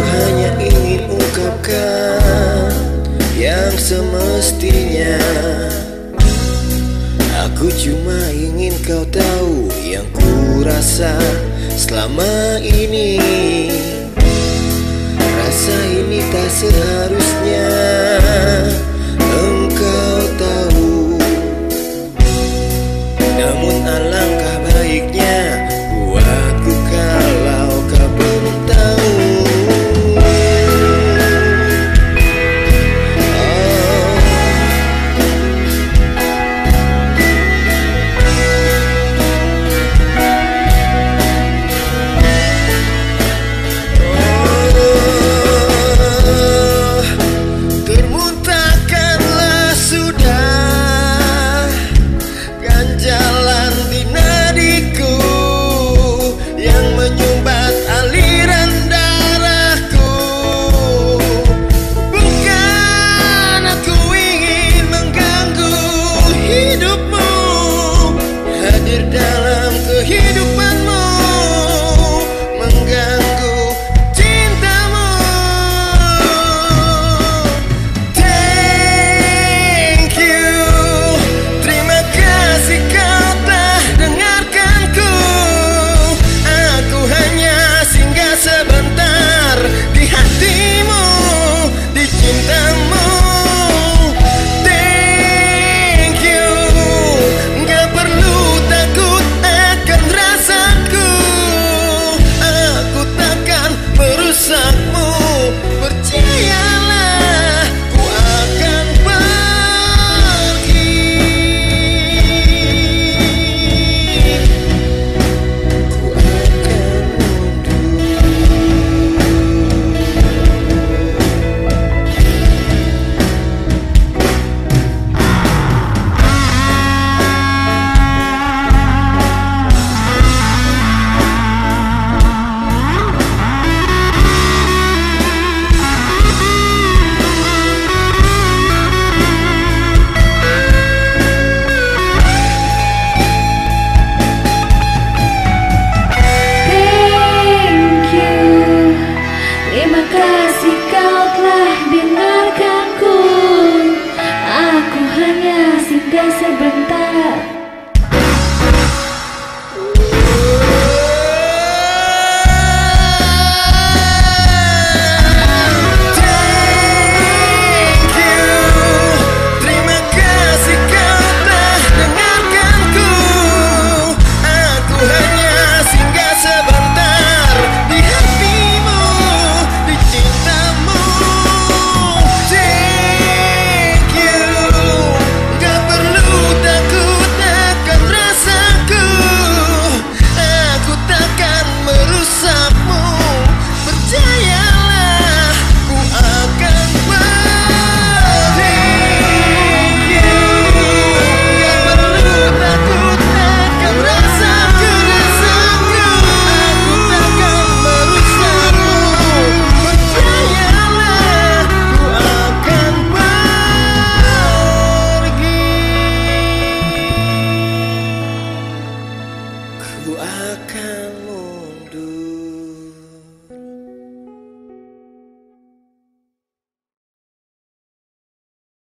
hanya ingin ungkapkan Yang semestinya. Aku cuma ingin kau tahu Yang ku rasa selama ini. Rasa ini tak seharusnya Engkau tahu. Namun amor.